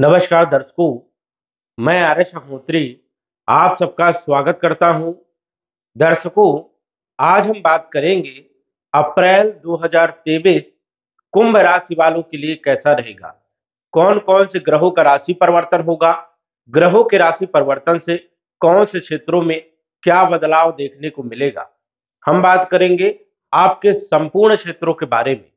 नमस्कार दर्शकों, मैं आर्य अग्निहोत्री आप सबका स्वागत करता हूँ। दर्शकों, आज हम बात करेंगे अप्रैल 2023 कुंभ राशि वालों के लिए कैसा रहेगा? कौन कौन से ग्रहों का राशि परिवर्तन होगा? ग्रहों के राशि परिवर्तन से कौन से क्षेत्रों में क्या बदलाव देखने को मिलेगा? हम बात करेंगे आपके संपूर्ण क्षेत्रों के बारे में।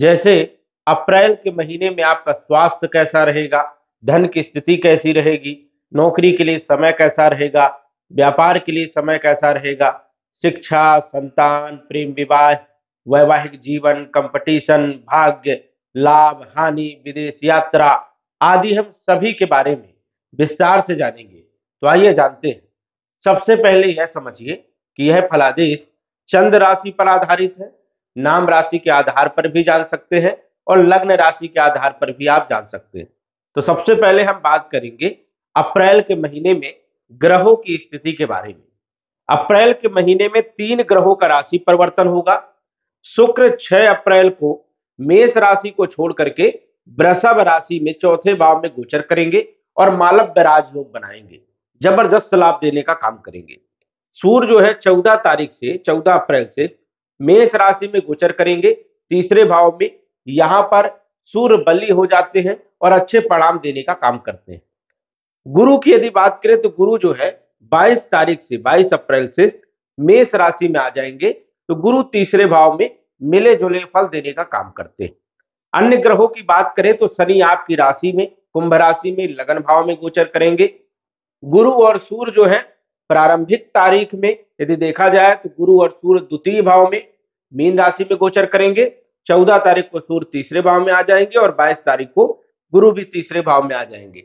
जैसे अप्रैल के महीने में आपका स्वास्थ्य कैसा रहेगा? धन की स्थिति कैसी रहेगी? नौकरी के लिए समय कैसा रहेगा? व्यापार के लिए समय कैसा रहेगा? शिक्षा, संतान, प्रेम विवाह, वैवाहिक जीवन कंपटीशन भाग्य, लाभ, हानि, विदेश यात्रा आदि हम सभी के बारे में विस्तार से जानेंगे। तो आइए जानते हैं। सबसे पहले यह समझिए कि यह फलादेश चंद्र राशि पर आधारित है। नाम राशि के आधार पर भी जान सकते हैं। और लग्न राशि के आधार पर भी आप जान सकते हैं। तो सबसे पहले हम बात करेंगे अप्रैल के महीने में ग्रहों की स्थिति के बारे में। अप्रैल के महीने में तीन ग्रहों का राशि परिवर्तन होगा। शुक्र 6 अप्रैल को मेष राशि को छोड़ करके वृषभ राशि में चौथे भाव में गोचर करेंगे और मालव राज योग बनाएँगे। ज़बरदस्त लाभ देने का काम करेंगे। सूर्य जो है चौदह तारीख से, चौदह अप्रैल से मेष राशि में गोचर करेंगे। तीसरे भाव में यहाँ पर सूर्य बली हो जाते हैं और अच्छे परिणाम देने का काम करते हैं। गुरु की यदि बात करें तो गुरु जो है 22 तारीख से 22 अप्रैल से मेष राशि में आ जाएँगे तो गुरु तीसरे भाव में मिले जुले फल देने का काम करते हैं। अन्य ग्रहों की बात करें तो शनि आपकी राशि में, कुंभ राशि में, लगन भाव में गोचर करेंगे। गुरु और सूर्य जो है प्रारंभिक तारीख में, यदि देखा जाए तो गुरु और सूर्य द्वितीय भाव में मीन राशि में गोचर करेंगे। चौदह तारीख को सूर्य तीसरे भाव में आ जाएँगे और बाईस तारीख को गुरु भी तीसरे भाव में आ जाएँगे।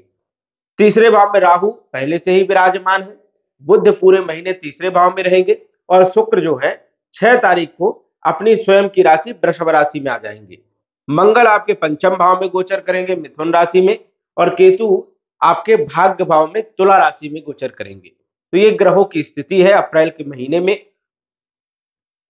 तीसरे भाव में राहु पहले से ही विराजमान है बुद्ध पूरे महीने तीसरे भाव में रहेंगे और शुक्र जो है, छह तारीख को अपनी स्वयं की राशि वृषभ राशि में आ जाएँगे। मंगल आपके पंचम भाव में गोचर करेंगे मिथुन राशि में और केतु आपके भाग्य भाव में तुला राशि में गोचर करेंगे। तो ये ग्रहों की स्थिति है अप्रैल के महीने में।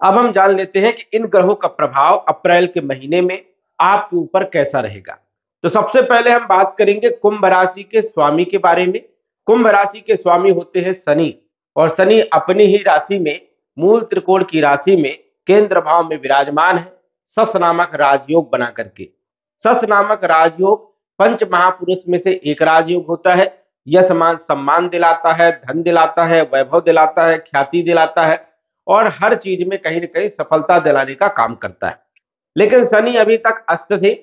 अब हम जान लेते हैं कि इन ग्रहों का प्रभाव अप्रैल के महीने में आपके ऊपर कैसा रहेगा। तो सबसे पहले हम बात करेंगे कुंभ राशि के स्वामी के बारे में। कुंभ राशि के स्वामी होते हैं शनि और शनि अपनी ही राशि में, मूल त्रिकोण की राशि में केंद्र भाव में विराजमान है। सस नामक राजयोग बना करके। सस नामक राजयोग पंच महापुरुष में से एक राजयोग होता है। यश मान सम्मान दिलाता है, धन दिलाता है, वैभव दिलाता है, ख्याति दिलाता है। और हर चीज़ में कहीं ना कहीं सफलता दिलाने का काम करता है। लेकिन शनि अभी तक अस्त थे।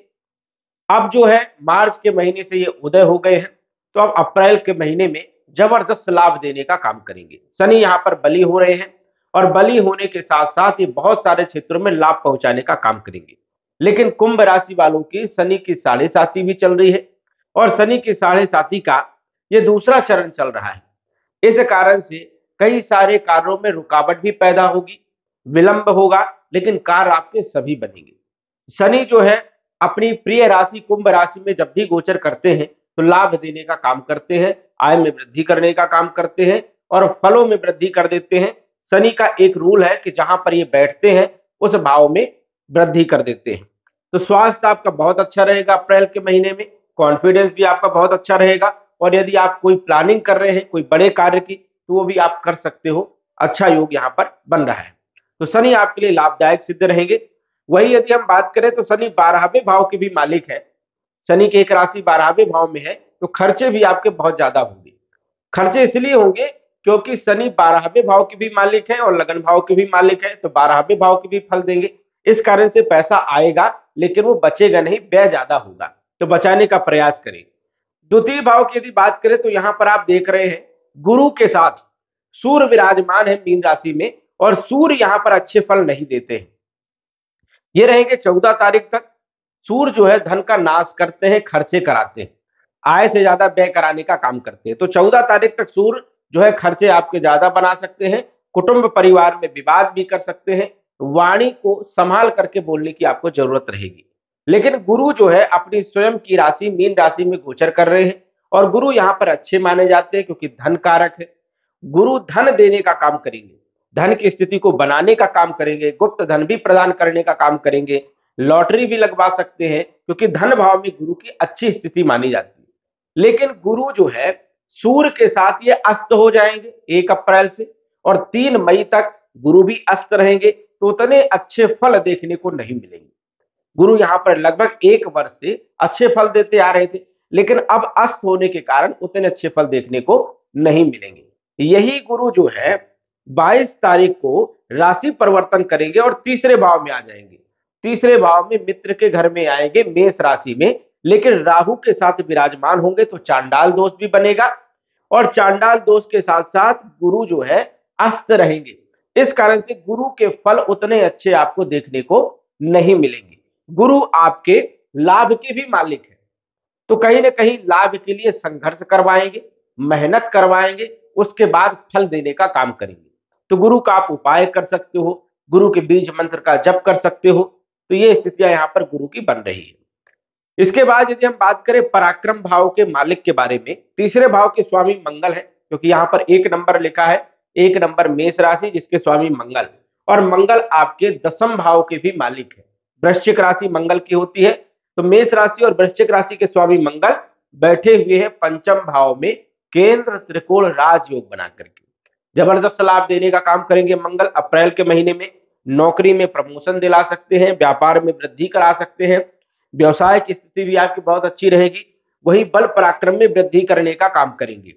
अब जो है, मार्च के महीने से ये उदय हो गए हैं। तो अब अप्रैल के महीने में ज़बरदस्त लाभ देने का काम करेंगे। शनि यहाँ पर बली हो रहे हैं और बली होने के साथ साथ ये बहुत सारे क्षेत्रों में लाभ पहुँचाने का काम करेंगे। लेकिन कुंभ राशि वालों की शनि की साढ़े साथी भी चल रही है और शनि की साढ़े साथी का ये दूसरा चरण चल रहा है। इस कारण से कई सारे कार्यों में रुकावट भी पैदा होगी, विलंब होगा, लेकिन कार्य आपके सभी बनेंगे। शनि जो है, अपनी प्रिय राशि, कुंभ राशि में जब भी गोचर करते हैं तो लाभ देने का काम करते हैं, आय में वृद्धि करने का काम करते हैं और फलों में वृद्धि कर देते हैं। शनि का एक रूल है कि जहाँ पर ये बैठते हैं, उस भाव में वृद्धि कर देते हैं। तो स्वास्थ्य आपका बहुत अच्छा रहेगा अप्रैल के महीने में कॉन्फिडेंस भी आपका बहुत अच्छा रहेगा और यदि आप कोई प्लानिंग कर रहे हैं, कोई बड़े कार्य की तो वो भी आप कर सकते हो। अच्छा योग यहाँ पर बन रहा है। तो शनि आपके लिए लाभदायक सिद्ध रहेंगे। वही यदि हम बात करें तो शनि बारहवें भाव के भी मालिक है। शनि की एक राशि बारहवें भाव में है तो खर्चे भी आपके बहुत ज़्यादा होंगे। खर्चे इसलिए होंगे क्योंकि शनि बारहवें भाव के भी मालिक है और लगन भाव के भी मालिक है तो बारहवें भाव के भी फल देंगे। इस कारण से पैसा आएगा, लेकिन वो बचेगा नहीं, व्यय ज़्यादा होगा। तो बचाने का प्रयास करें। द्वितीय भाव की यदि बात करें तो यहाँ पर आप देख रहे हैं गुरु के साथ। सूर्य विराजमान है मीन राशि में और सूर्य यहाँ पर अच्छे फल नहीं देते हैं। ये रहेंगे चौदह तारीख तक। सूर्य जो है धन का नाश करते हैं, खर्चे कराते हैं। आय से ज़्यादा व्यय कराने का काम करते हैं। तो चौदह तारीख तक सूर्य जो है खर्चे आपके ज़्यादा बना सकते हैं, कुटुंब परिवार में विवाद भी कर सकते हैं, वाणी को संभाल करके बोलने की आपको ज़रूरत रहेगी। लेकिन गुरु जो है अपनी स्वयं की राशि, मीन राशि में गोचर कर रहे हैं। और गुरु यहाँ पर अच्छे माने जाते हैं क्योंकि धन कारक है। गुरु धन देने का काम करेंगे। धन की स्थिति को बनाने का काम करेंगे, गुप्त धन भी प्रदान करने का काम करेंगे, लॉटरी भी लगवा सकते हैं क्योंकि धन भाव में गुरु की अच्छी स्थिति मानी जाती है। लेकिन गुरु जो है सूर्य के साथ ये अस्त हो जाएँगे एक अप्रैल से और तीन मई तक गुरु भी अस्त रहेंगे तो उतने अच्छे फल देखने को नहीं मिलेंगे। गुरु यहाँ पर लगभग एक वर्ष से अच्छे फल देते आ रहे थे। लेकिन अब अस्त होने के कारण उतने अच्छे फल देखने को नहीं मिलेंगे। यही गुरु जो है 22 तारीख को राशि परिवर्तन करेंगे और तीसरे भाव में आ जाएँगे। तीसरे भाव में मित्र के घर में आएँगे, मेष राशि में, लेकिन राहु के साथ विराजमान होंगे तो चांडाल दोष भी बनेगा और चांडाल दोष के साथ साथ गुरु जो है, अस्त रहेंगे। इस कारण से गुरु के फल उतने अच्छे आपको देखने को नहीं मिलेंगे। गुरु आपके लाभ के भी मालिक है। तो कहीं ना कहीं लाभ के लिए संघर्ष करवाएँगे, मेहनत करवाएँगे, उसके बाद फल देने का काम करेंगे। तो गुरु का आप उपाय कर सकते हो, गुरु के बीज मंत्र का जप कर सकते हो तो ये स्थितियाँ यहाँ पर गुरु की बन रही है। इसके बाद यदि हम बात करें पराक्रम भाव के मालिक के बारे में, तीसरे भाव के स्वामी मंगल है, क्योंकि यहाँ पर एक नंबर लिखा है, एक नंबर मेष राशि जिसके स्वामी मंगल। और मंगल आपके दसम भाव के भी मालिक है। वृश्चिक राशि मंगल की होती है तो मेष राशि और वृश्चिक राशि के स्वामी मंगल बैठे हुए हैं पंचम भाव में केंद्र त्रिकोण राजयोग बना करके। ज़बरदस्त लाभ देने का काम करेंगे मंगल, अप्रैल के महीने में नौकरी में प्रमोशन दिला सकते हैं, व्यापार में वृद्धि करा सकते हैं, व्यवसाय की स्थिति भी आपकी बहुत अच्छी रहेगी, वही बल पराक्रम में वृद्धि करने का काम करेंगे।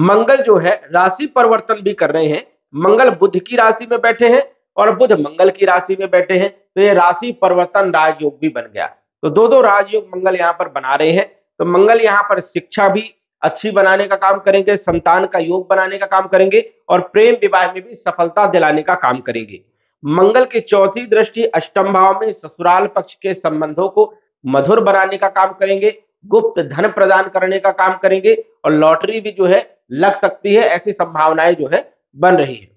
मंगल जो है, राशि परिवर्तन भी कर रहे हैं, मंगल बुद्ध की राशि में बैठे हैं और बुध मंगल की राशि में बैठे हैं तो ये राशि परिवर्तन राजयोग भी बन गया। तो दो दो राजयोग मंगल यहाँ पर बना रहे हैं। तो मंगल यहाँ पर शिक्षा भी अच्छी बनाने का काम करेंगे, संतान का योग बनाने का काम करेंगे और प्रेम विवाह में भी सफलता दिलाने का काम करेंगे। मंगल की चौथी दृष्टि अष्टम भाव में ससुराल पक्ष के संबंधों को मधुर बनाने का काम करेंगे, गुप्त धन प्रदान करने का काम करेंगे और लॉटरी भी जो है लग सकती है, ऐसी संभावनाएँ जो है बन रही है।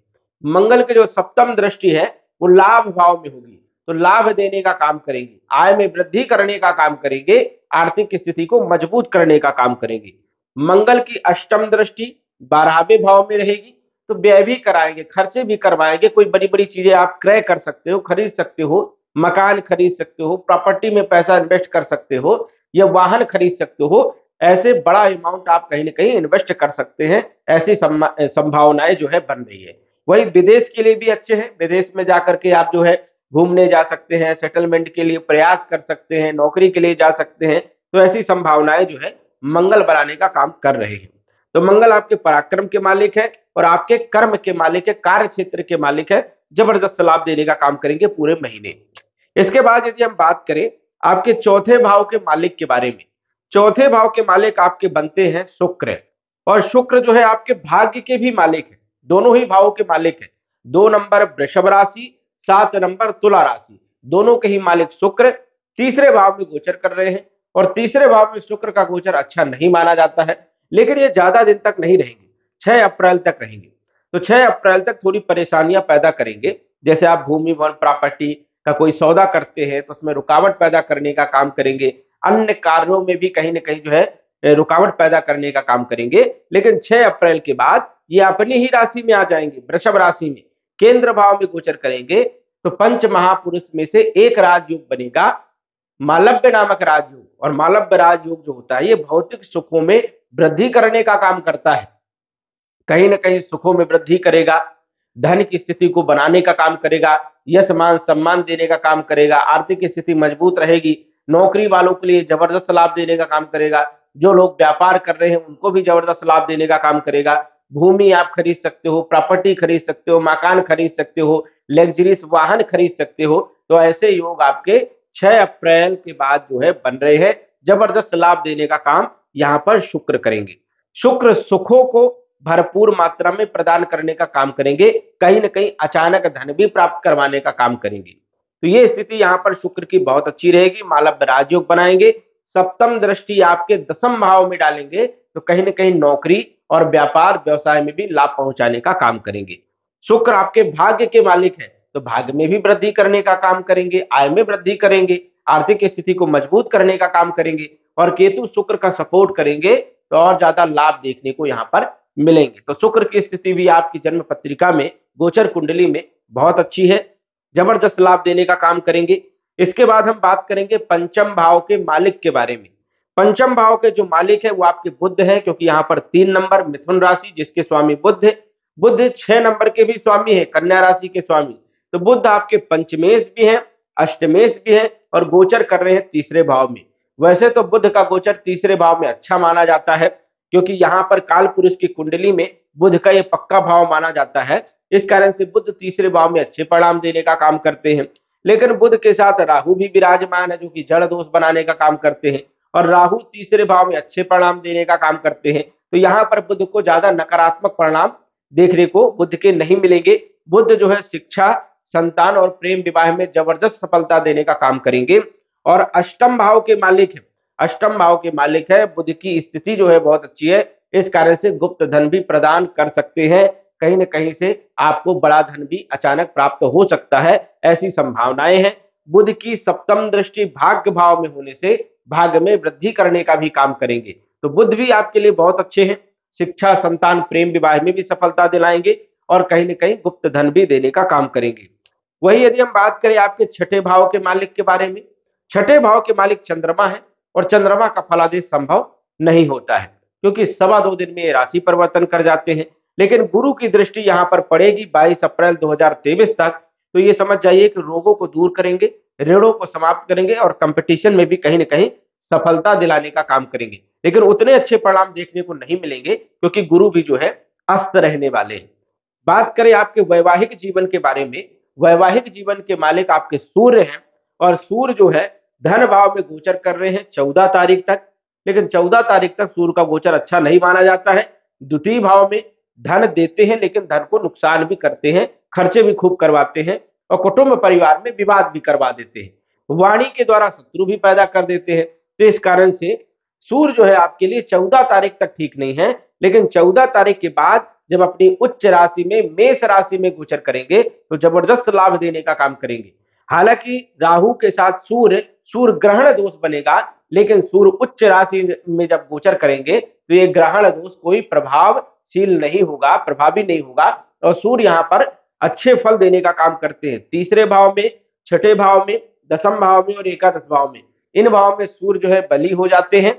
मंगल की जो सप्तम दृष्टि है, वो लाभ भाव में होगी। तो लाभ देने का काम करेंगे, आय में वृद्धि करने का काम करेंगे, आर्थिक स्थिति को मज़बूत करने का काम करेंगे। मंगल की अष्टम दृष्टि बारहवें भाव में रहेगी तो व्यय भी कराएँगे, खर्चे भी करवाएँगे, कोई बड़ी बड़ी चीज़ें आप क्रय कर सकते हो, खरीद सकते हो, मकान खरीद सकते हो, प्रॉपर्टी में पैसा इन्वेस्ट कर सकते हो, या वाहन खरीद सकते हो, ऐसे बड़ा अमाउंट आप कहीं ना कहीं इन्वेस्ट कर सकते हैं, ऐसी संभावनाएँ जो है बन रही है। वही विदेश के लिए भी अच्छे हैं, विदेश में जाकर के आप जो है घूमने जा सकते हैं सेटलमेंट के लिए प्रयास कर सकते हैं, नौकरी के लिए जा सकते हैं तो ऐसी संभावनाएँ जो है मंगल बनाने का काम कर रहे हैं। तो मंगल आपके पराक्रम के मालिक है और आपके कर्म के मालिक है, कार्य क्षेत्र के मालिक है, ज़बरदस्त लाभ देने का काम करेंगे पूरे महीने। इसके बाद यदि हम बात करें आपके चौथे भाव के मालिक के बारे में, चौथे भाव के मालिक आपके बनते हैं शुक्र और शुक्र जो है आपके भाग्य के भी मालिक है, दोनों ही भावों के मालिक है। दो नंबर वृषभ राशि सात नंबर तुला राशि। दोनों के ही मालिक शुक्र, तीसरे भाव में गोचर कर रहे हैं और तीसरे भाव में शुक्र का गोचर अच्छा नहीं माना जाता है, लेकिन ये ज़्यादा दिन तक नहीं रहेंगे, छह अप्रैल तक रहेंगे। तो छह अप्रैल तक थोड़ी परेशानियाँ पैदा करेंगे, जैसे आप भूमि भवन प्रॉपर्टी का कोई सौदा करते हैं तो उसमें रुकावट पैदा करने का काम करेंगे, अन्य कार्यों में भी कहीं ना कहीं जो है रुकावट पैदा करने का काम करेंगे, लेकिन 6 अप्रैल के बाद ये अपनी ही राशि में आ जाएँगे, वृषभ राशि में। केंद्र भाव में गोचर करेंगे तो पंच महापुरुष में से एक राजयोग बनेगा, मालव्य नामक राजयोग। और मालव्य राजयोग जो होता है, ये भौतिक सुखों में वृद्धि करने का काम करता है। कहीं ना कहीं सुखों में वृद्धि करेगा, धन की स्थिति को बनाने का काम करेगा, यश, मान, सम्मान देने का काम करेगा, आर्थिक स्थिति मज़बूत रहेगी, नौकरी वालों के लिए ज़बरदस्त लाभ देने का काम करेगा, जो लोग व्यापार कर रहे हैं, उनको भी ज़बरदस्त लाभ देने का काम करेगा। भूमि आप खरीद सकते हो, प्रॉपर्टी खरीद सकते हो, मकान खरीद सकते हो लग्जरीज वाहन खरीद सकते हो तो ऐसे योग आपके 6 अप्रैल के बाद जो है बन रहे हैं। ज़बरदस्त लाभ देने का काम यहाँ पर शुक्र करेंगे। शुक्र सुखों को भरपूर मात्रा में प्रदान करने का काम करेंगे, कहीं ना कहीं अचानक धन भी प्राप्त करवाने का काम करेंगे। तो ये स्थिति यहाँ पर शुक्र की बहुत अच्छी रहेगी, मालव राजयोग बनाएँगे, सप्तम दृष्टि आपके दसम भाव में डालेंगे तो कहीं ना कहीं नौकरी और व्यापार व्यवसाय में भी लाभ पहुँचाने का काम करेंगे। शुक्र आपके भाग्य के मालिक है तो भाग्य में भी वृद्धि करने का काम करेंगे, आय में वृद्धि करेंगे, आर्थिक स्थिति को मज़बूत करने का काम करेंगे और केतु शुक्र का सपोर्ट करेंगे तो और ज़्यादा लाभ देखने को यहाँ पर मिलेंगे। तो शुक्र की स्थिति भी आपकी जन्म पत्रिका में, गोचर कुंडली में बहुत अच्छी है, ज़बरदस्त लाभ देने का काम करेंगे। इसके बाद हम बात करेंगे पंचम भाव के मालिक के बारे में। पंचम भाव के जो मालिक है, वो आपके बुद्ध है, क्योंकि यहाँ पर तीन नंबर मिथुन राशि, जिसके स्वामी बुद्ध है। बुद्ध छह नंबर के भी स्वामी है, कन्या राशि के स्वामी। तो बुद्ध आपके पंचमेश भी है, अष्टमेश भी है और गोचर कर रहे हैं तीसरे भाव में। वैसे तो बुद्ध का गोचर तीसरे भाव में अच्छा माना जाता है, क्योंकि यहाँ पर काल पुरुष की कुंडली में बुद्ध का ये पक्का भाव माना जाता है। इस कारण से बुद्ध तीसरे भाव में अच्छे परिणाम देने का काम करते हैं। लेकिन बुद्ध के साथ राहु भी विराजमान है, जो कि जड़ दोष बनाने का काम करते हैं। और राहु तीसरे भाव में अच्छे परिणाम देने का काम करते हैं। तो यहाँ पर बुद्ध को ज़्यादा नकारात्मक परिणाम देखने को बुद्ध के नहीं मिलेंगे। बुद्ध जो है शिक्षा, संतान और प्रेम विवाह में ज़बरदस्त सफलता देने का काम करेंगे। और अष्टम भाव के मालिक है। अष्टम भाव के मालिक है। बुद्ध की स्थिति जो है बहुत अच्छी है। इस कारण से गुप्त धन भी प्रदान कर सकते हैं। कहीं ना कहीं से आपको बड़ा धन भी अचानक प्राप्त हो सकता है। ऐसी संभावनाएँ हैं। बुद्ध की सप्तम दृष्टि भाग्य भाव में होने से भाग्य में वृद्धि करने का भी काम करेंगे। तो बुद्ध भी आपके लिए बहुत अच्छे हैं। शिक्षा, संतान, प्रेम विवाह में भी सफलता दिलाएँगे और कहीं ना कहीं गुप्त धन भी देने का काम करेंगे। वही यदि हम बात करें आपके छठे भाव के मालिक के बारे में, छठे भाव के मालिक चंद्रमा है और चंद्रमा का फलादेश संभव नहीं होता है, क्योंकि सवा दो दिन में राशि परिवर्तन कर जाते हैं। लेकिन गुरु की दृष्टि यहाँ पर पड़ेगी 22 अप्रैल 2023 तक। तो ये समझ जाइए कि रोगों को दूर करेंगे ऋणों को समाप्त करेंगे और कंपटीशन में भी कहीं ना कहीं सफलता दिलाने का काम करेंगे। लेकिन उतने अच्छे परिणाम देखने को नहीं मिलेंगे क्योंकि गुरु भी जो है, अस्त रहने वाले हैं। बात करें आपके वैवाहिक जीवन के बारे में। वैवाहिक जीवन के मालिक आपके सूर्य हैं और सूर्य जो है, धन भाव में गोचर कर रहे हैं चौदह तारीख तक। लेकिन चौदह तारीख तक सूर्य का गोचर अच्छा नहीं माना जाता है। द्वितीय भाव में धन देते हैं, लेकिन धन को नुकसान भी करते हैं, खर्चे भी खूब करवाते हैं। और कुटुंब परिवार में विवाद भी करवा देते हैं। वाणी के द्वारा शत्रु भी पैदा कर देते हैं। तो इस कारण से सूर्य जो है आपके लिए चौदह तारीख तक ठीक नहीं है, लेकिन चौदह तारीख के बाद जब अपनी उच्च राशि में, मेष राशि में गोचर करेंगे तो ज़बरदस्त लाभ देने का काम करेंगे। हालाँकि राहु के साथ सूर्य सूर्य ग्रहण दोष बनेगा, लेकिन सूर्य उच्च राशि में जब गोचर करेंगे तो ये ग्रहण दोष कोई प्रभावशील नहीं होगा, प्रभावी नहीं होगा, और सूर्य यहाँ पर अच्छे फल देने का काम करते हैं। तीसरे भाव में, छठे भाव में, दसम भाव में और एकादश भाव में। इन भाव में सूर्य जो है बली हो जाते हैं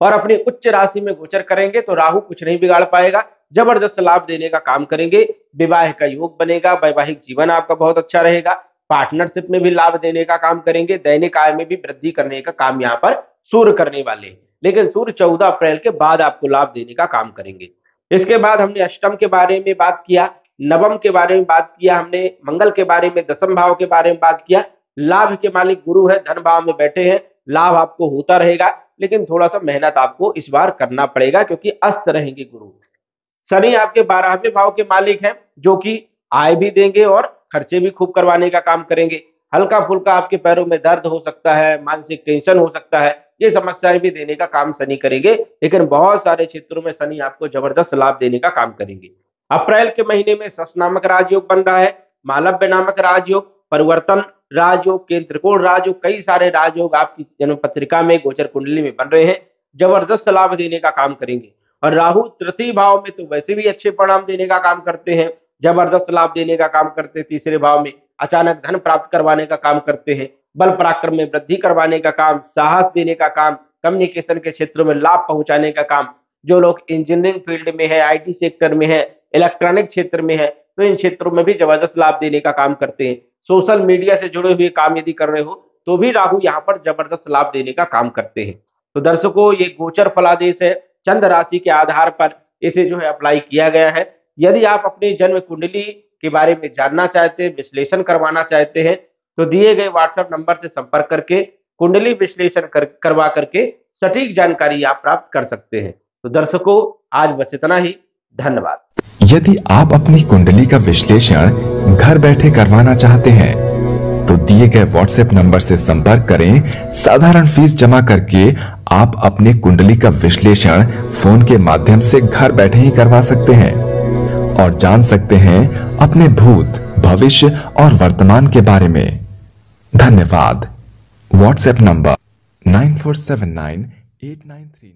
और अपनी उच्च राशि में गोचर करेंगे तो राहु कुछ नहीं बिगाड़ पाएगा। ज़बरदस्त लाभ देने का काम करेंगे। विवाह का योग बनेगा, वैवाहिक जीवन आपका बहुत अच्छा रहेगा। पार्टनरशिप में भी लाभ देने का काम करेंगे। दैनिक आय में भी वृद्धि करने का काम यहाँ पर सूर्य करने वाले लेकिन सूर्य चौदह अप्रैल के बाद आपको लाभ देने का काम करेंगे। इसके बाद हमने अष्टम के बारे में बात किया। नवम के बारे में बात किया हमने, मंगल के बारे में, दसम भाव के बारे में बात किया। लाभ के मालिक गुरु है, धन भाव में बैठे हैं, लाभ आपको होता रहेगा, लेकिन थोड़ा सा मेहनत आपको इस बार करना पड़ेगा, क्योंकि अस्त रहेंगे गुरु। शनि आपके बारहवें भाव के मालिक हैं, जो कि आय भी देंगे और खर्चे भी खूब करवाने का काम करेंगे। हल्का फुल्का आपके पैरों में दर्द हो सकता है, मानसिक टेंशन हो सकता है, ये समस्याएँ भी देने का काम शनि करेंगे, लेकिन बहुत सारे क्षेत्रों में शनि आपको ज़बरदस्त लाभ देने का काम करेंगे। अप्रैल के महीने में सस नामक राजयोग बन रहा है, मालव्य नामक राजयोग, परिवर्तन राजयोग केंद्र त्रिकोण राजयोग, कई सारे राजयोग आपकी जन्म पत्रिका में, गोचर कुंडली में बन रहे हैं, ज़बरदस्त लाभ देने का काम करेंगे। और राहु तृतीय भाव में तो वैसे भी अच्छे परिणाम देने का काम करते हैं, ज़बरदस्त लाभ देने का काम करते हैं, तीसरे भाव में अचानक धन प्राप्त करवाने का काम करते हैं, बल पराक्रम में वृद्धि करवाने का काम, साहस देने का काम कम्युनिकेशन के क्षेत्रों में लाभ पहुँचाने का काम, जो लोग इंजीनियरिंग फ़ील्ड में है आईटी सेक्टर में है इलेक्ट्रॉनिक क्षेत्र में है तो इन क्षेत्रों में भी ज़बरदस्त लाभ देने का काम करते हैं। सोशल मीडिया से जुड़े हुए काम यदि कर रहे हो तो भी राहु यहाँ पर ज़बरदस्त लाभ देने का काम करते हैं। तो दर्शकों ये गोचर फलादेश है चंद्र राशि के आधार पर इसे जो है अप्लाई किया गया है। यदि आप अपनी जन्म कुंडली के बारे में जानना चाहते हैं विश्लेषण करवाना चाहते हैं तो दिए गए व्हाट्सएप नंबर से संपर्क करके कुंडली विश्लेषण कर, करवा करके सटीक जानकारी आप प्राप्त कर सकते हैं। तो दर्शकों आज बस इतना ही धन्यवाद। यदि आप अपनी कुंडली का विश्लेषण घर बैठे करवाना चाहते हैं तो दिए गए व्हाट्सएप नंबर से संपर्क करें। साधारण फ़ीस जमा करके आप अपने कुंडली का विश्लेषण फ़ोन के माध्यम से घर बैठे ही करवा सकते हैं और जान सकते हैं अपने भूत, भविष्य और वर्तमान के बारे में। धन्यवाद। WhatsApp number nine four seven nine eight nine three